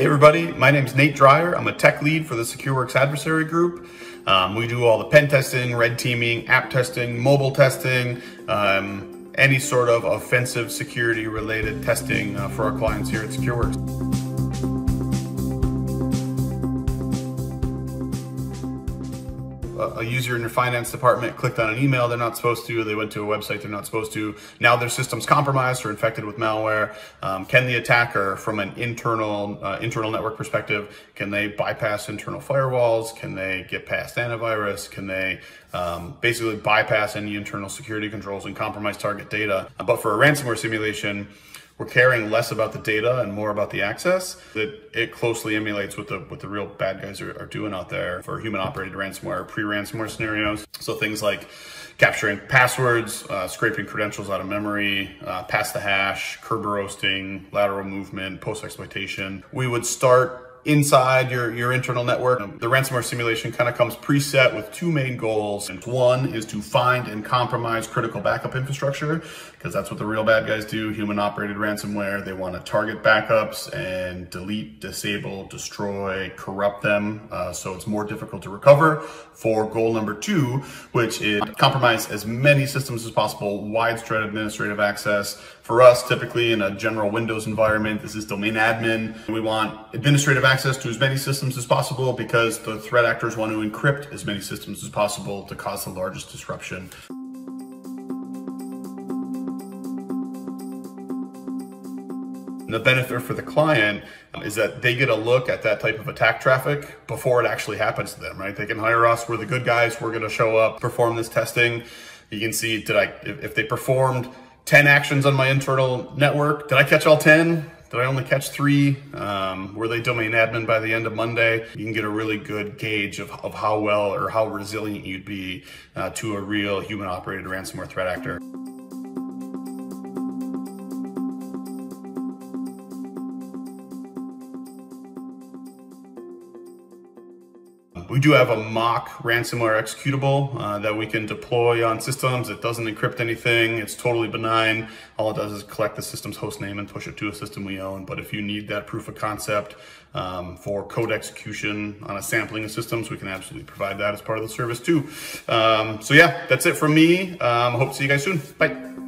Hey everybody, my name is Nate Drier. I'm a tech lead for the SecureWorks Adversary Group. Um, we do all the pen testing, red teaming, app testing, mobile testing, um, any sort of offensive security related testing uh, for our clients here at SecureWorks. A user in your finance department clicked on an email they're not supposed to, they went to a website they're not supposed to. Now their system's compromised or infected with malware. Um, can the attacker, from an internal uh, internal network perspective, can they bypass internal firewalls? Can they get past antivirus? Can they um, basically bypass any internal security controls and compromise target data? But for a ransomware simulation, we're caring less about the data and more about the access. That it closely emulates what the what the real bad guys are, are doing out there for human operated ransomware, pre-ransomware scenarios. So things like capturing passwords, uh, scraping credentials out of memory, uh, pass the hash, Kerberoasting, lateral movement, post exploitation. We would start inside your, your internal network. The ransomware simulation kind of comes preset with two main goals. And one is to find and compromise critical backup infrastructure, because that's what the real bad guys do, human operated ransomware. They want to target backups and delete, disable, destroy, corrupt them. Uh, so it's more difficult to recover. For goal number two, which is compromise as many systems as possible, widespread administrative access. For us, typically in a general Windows environment, this is domain admin. We want administrative access to as many systems as possible because the threat actors want to encrypt as many systems as possible to cause the largest disruption. And the benefit for the client is that they get a look at that type of attack traffic before it actually happens to them, right? They can hire us, we're the good guys, we're gonna show up, perform this testing. You can see, did I, if they performed 10 actions on my internal network, did I catch all 10? Did I only catch three? Um, were they domain admin by the end of Monday? You can get a really good gauge of, of how well or how resilient you'd be uh, to a real human operated ransomware threat actor. We do have a mock ransomware executable uh, that we can deploy on systems. It doesn't encrypt anything. It's totally benign. All it does is collect the system's host name and push it to a system we own. But if you need that proof of concept um, for code execution on a sampling of systems, we can absolutely provide that as part of the service too. Um, so yeah, that's it from me. Um, hope to see you guys soon. Bye.